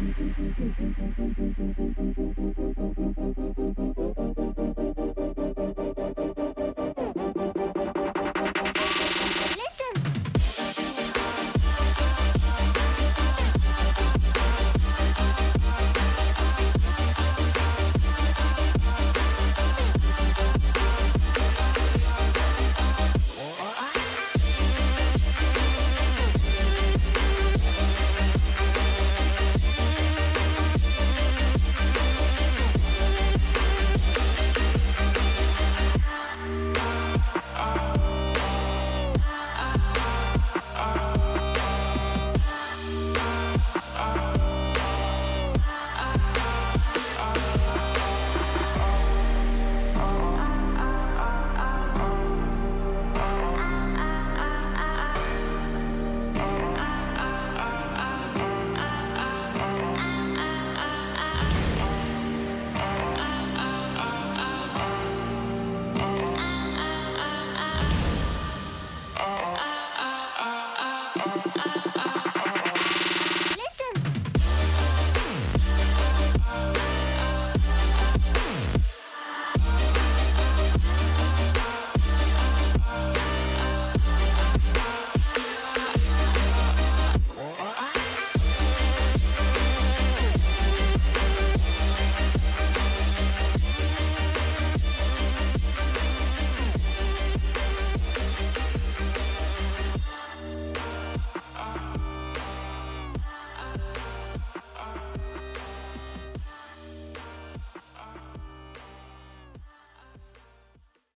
Mm-hmm. Uh, uh.